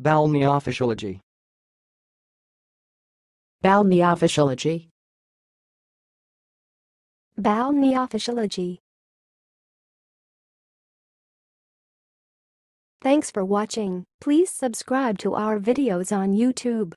Balneophysiology. Balneophysiology. Balneophysiology. Thanks for watching. Please subscribe to our videos on YouTube.